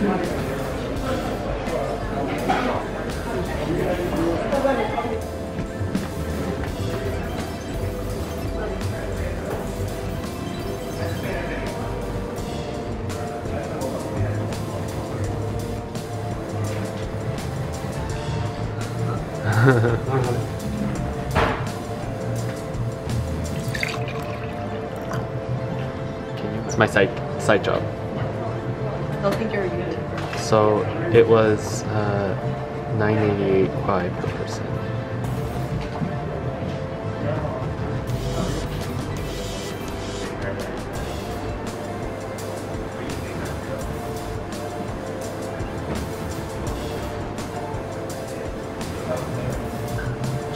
it's my side side job. They'll think you're a YouTuber. So it was uh, 988 per person.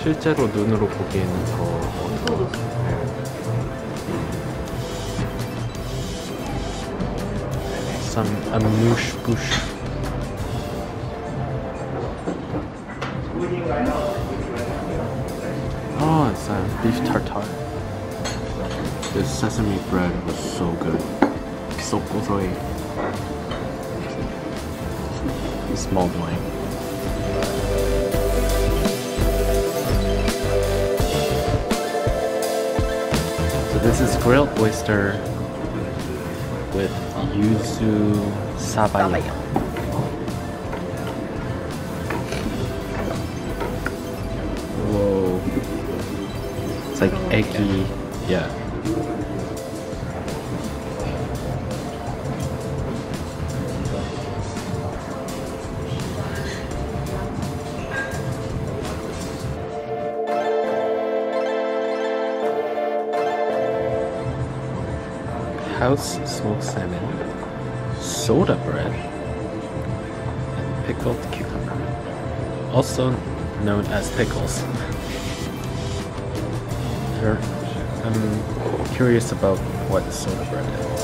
실제로 눈으로 보기에는 더 어두워. some a moosh boosh. Oh, it's a beef tartare. This sesame bread was so good. So good. Small boy. this is grilled oyster with yuzu sabayon. Whoa. It's like eggy. Yeah. House smoked salmon, soda bread, and pickled cucumber, also known as pickles. I'm curious about what soda bread is.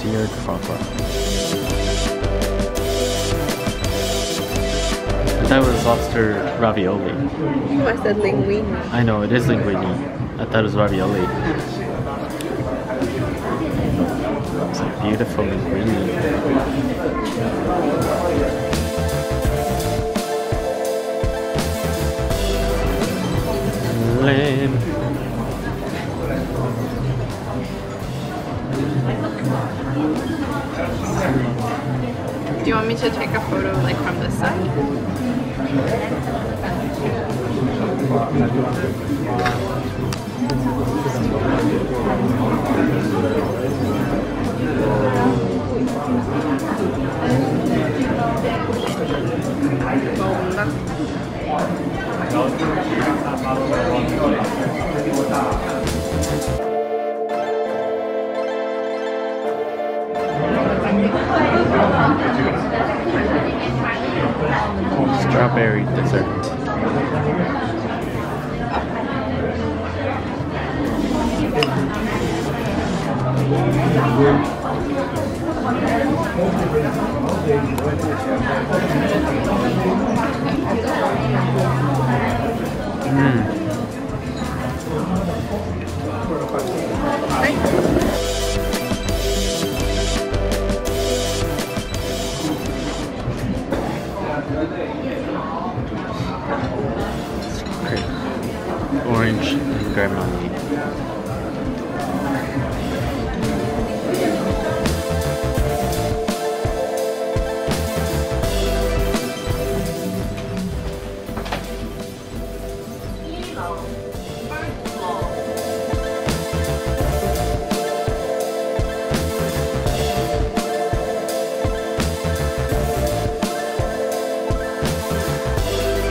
Seared foie That was lobster ravioli. Oh, I said linguine. I know, it is linguine. I thought it was ravioli. It's a beautiful linguine. Want me to take a photo like from this side? Strawberry dessert. Mm. Orange and grandma.